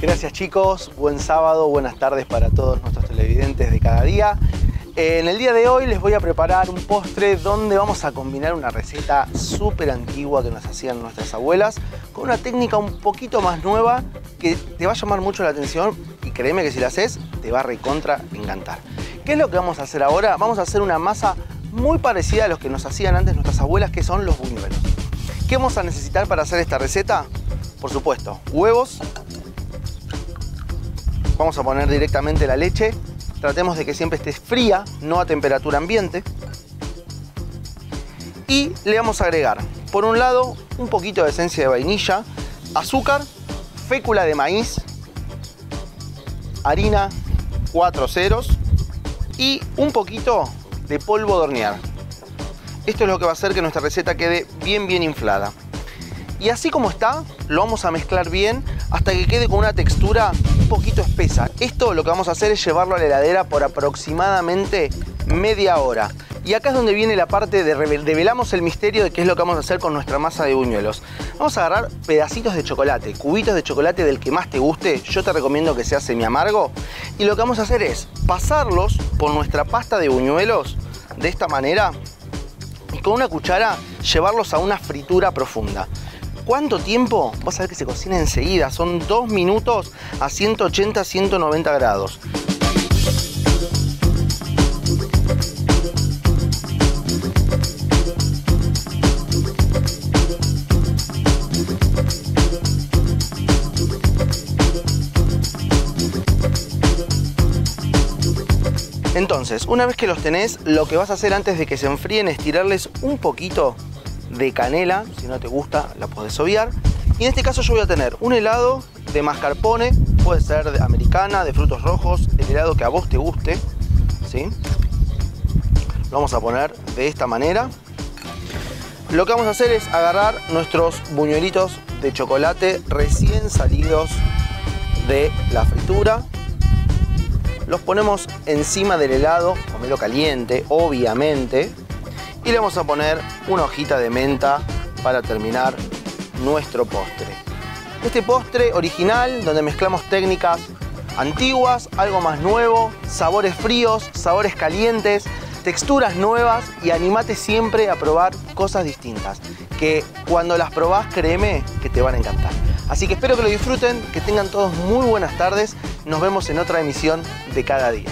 Gracias chicos, buen sábado, buenas tardes para todos nuestros televidentes de cada día. En el día de hoy les voy a preparar un postre donde vamos a combinar una receta súper antigua que nos hacían nuestras abuelas con una técnica un poquito más nueva que te va a llamar mucho la atención y créeme que si la haces te va a recontra encantar. ¿Qué es lo que vamos a hacer ahora? Vamos a hacer una masa muy parecida a los que nos hacían antes nuestras abuelas que son los buñuelos. ¿Qué vamos a necesitar para hacer esta receta? Por supuesto, huevos. Vamos a poner directamente la leche Tratemos de que siempre esté fría, no a temperatura ambiente. Y le vamos a agregar, por un lado, un poquito de esencia de vainilla, azúcar, fécula de maíz, harina 4 ceros y un poquito de polvo de hornear. Esto es lo que va a hacer que nuestra receta quede bien bien inflada. Y así como está, lo vamos a mezclar bien hasta que quede con una textura un poquito espesa. Esto lo que vamos a hacer es llevarlo a la heladera por aproximadamente media hora. Y acá es donde viene la parte de revelamos el misterio de qué es lo que vamos a hacer con nuestra masa de buñuelos. Vamos a agarrar pedacitos de chocolate, cubitos de chocolate del que más te guste. Yo te recomiendo que sea semi amargo. Y lo que vamos a hacer es pasarlos por nuestra pasta de buñuelos de esta manera y con una cuchara llevarlos a una fritura profunda. ¿Cuánto tiempo? Vas a ver que se cocina enseguida. Son dos minutos a 180-190 grados. Entonces, una vez que los tenés, lo que vas a hacer antes de que se enfríen es tirarles un poquito de canela, si no te gusta la puedes obviar. Y en este caso yo voy a tener un helado de mascarpone, puede ser de americana, de frutos rojos, el helado que a vos te guste, ¿sí? Lo vamos a poner de esta manera. Lo que vamos a hacer es agarrar nuestros buñuelitos de chocolate recién salidos de la fritura. Los ponemos encima del helado, comelo caliente, obviamente y le vamos a poner una hojita de menta para terminar nuestro postre. Este postre original donde mezclamos técnicas antiguas, algo más nuevo, sabores fríos, sabores calientes, texturas nuevas y animate siempre a probar cosas distintas, que cuando las probás créeme que te van a encantar. Así que espero que lo disfruten, que tengan todos muy buenas tardes, nos vemos en otra emisión de cada día.